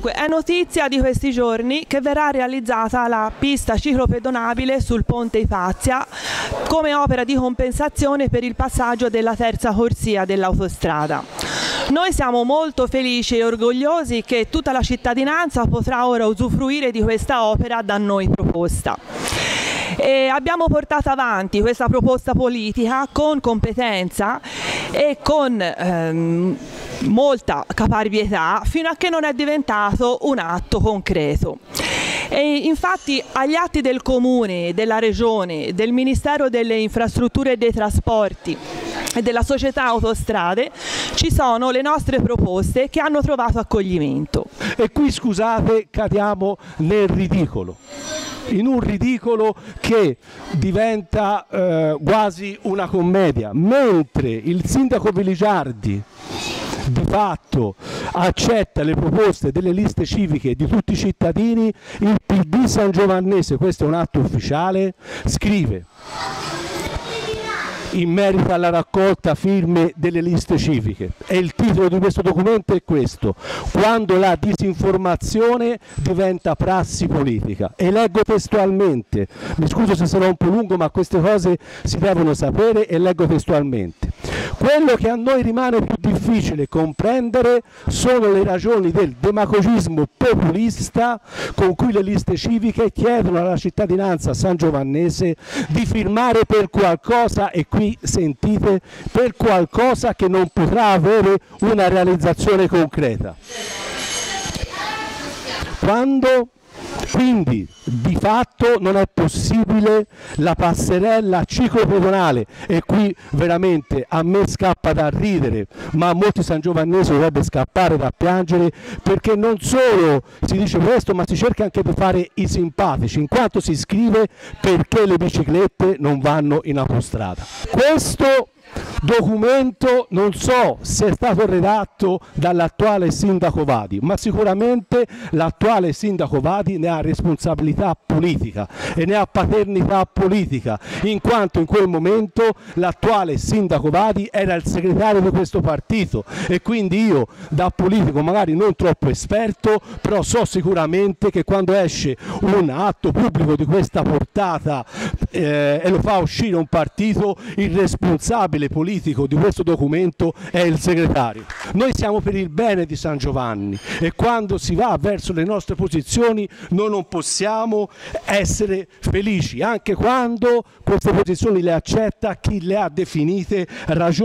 Dunque, è notizia di questi giorni che verrà realizzata la pista ciclopedonabile sul ponte Ipazia come opera di compensazione per il passaggio della terza corsia dell'autostrada. Noi siamo molto felici e orgogliosi che tutta la cittadinanza potrà ora usufruire di questa opera da noi proposta. E abbiamo portato avanti questa proposta politica con competenza e con ehm, molta caparbietà fino a che non è diventato un atto concreto. E infatti agli atti del Comune, della Regione, del Ministero delle Infrastrutture e dei Trasporti e della società Autostrade ci sono le nostre proposte che hanno trovato accoglimento. E qui scusate cadiamo nel ridicolo in un ridicolo che diventa eh, quasi una commedia, mentre il sindaco Veligiardi di fatto accetta le proposte delle liste civiche di tutti i cittadini, il PD San Giovannese, questo è un atto ufficiale, scrive in merito alla raccolta firme delle liste civiche. E il titolo di questo documento è questo quando la disinformazione diventa prassi politica. E leggo testualmente mi scuso se sarò un po' lungo ma queste cose si devono sapere e leggo testualmente quello che a noi rimane più difficile comprendere sono le ragioni del demagogismo populista con cui le liste civiche chiedono alla cittadinanza sangiovannese di firmare per qualcosa e qui sentite per qualcosa che non potrà avere una realizzazione concreta. Quando quindi di fatto non è possibile la passerella ciclopedonale e qui veramente a me scappa da ridere, ma a molti San Giovannesi dovrebbe scappare da piangere perché non solo si dice questo, ma si cerca anche di fare i simpatici, in quanto si scrive perché le biciclette non vanno in autostrada. Questo documento non so se è stato redatto dall'attuale sindaco Vadi, ma sicuramente l'attuale sindaco Vadi ne ha responsabilità politica e ne ha paternità politica, in quanto in quel momento l'attuale sindaco Vadi era il segretario di questo partito e quindi io da politico magari non troppo esperto, però so sicuramente che quando esce un atto pubblico di questa portata eh, e lo fa uscire un partito, il responsabile politico politico di questo documento è il segretario. Noi siamo per il bene di San Giovanni e quando si va verso le nostre posizioni noi non possiamo essere felici, anche quando queste posizioni le accetta chi le ha definite ragioni